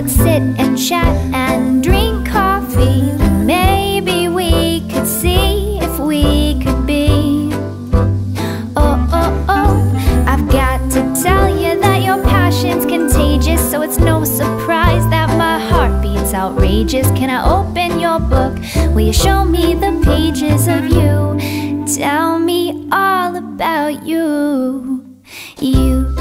Let's sit and chat and drink coffee. Maybe we could see if we could be. Oh, oh, oh, I've got to tell you that your passion's contagious, so it's no surprise that my heart beats outrageous. Can I open your book? Will you show me the pages of you? Tell me all about you. You.